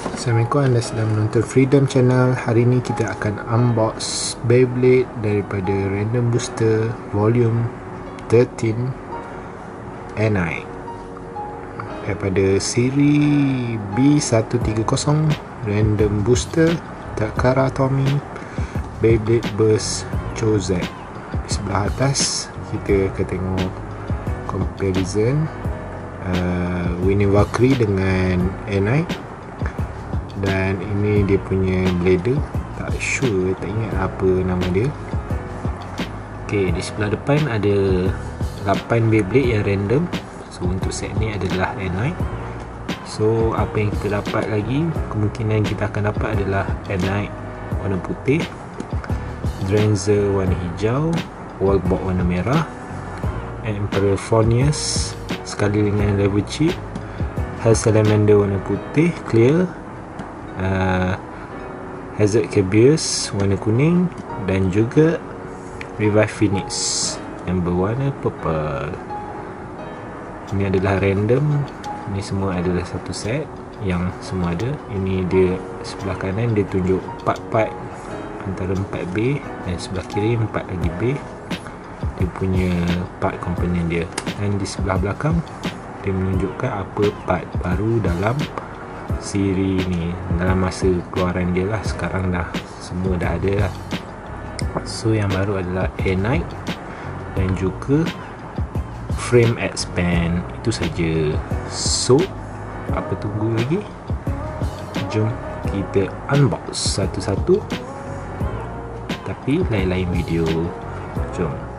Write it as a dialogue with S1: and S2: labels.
S1: Assalamualaikum anda sedang menonton Freedom Channel. Hari ini kita akan unbox Beyblade daripada Random Booster Volume 13 NI Daripada siri B130 Random Booster Takara Tommy Beyblade Burst Chozet Di sebelah atas kita akan tengok comparison uh, Winnie Valkyrie dengan NI dan ini dia punya blader. Tak sure tak ingat apa nama dia. Ok di sebelah depan ada 8 Beyblade yang random. So untuk set ni adalah N9 so apa yang kita dapat lagi kemungkinan kita akan dapat adalah N9 warna putih. Drenzer warna hijau. Wallbot warna merah. Emperor Phonius sekali dengan level chip. Hell Salamander warna putih clear uh, Hazard Cabius warna kuning dan juga Revive Phoenix. Yang berwarna purple. Ini adalah random. Ini semua adalah satu set yang semua ada. Ini dia sebelah kanan dia tunjuk part-part antara 4B dan sebelah kiri 4 lagi B. Dia punya part komponen dia. Dan di sebelah belakang dia menunjukkan apa part baru dalam siri ni dalam masa keluaran dia lah sekarang dah semua dah ada lah. So yang baru adalah Air Night dan juga frame expand itu saja. So apa tunggu lagi? Jom kita unbox satu-satu. Tapi lain-lain video. Jom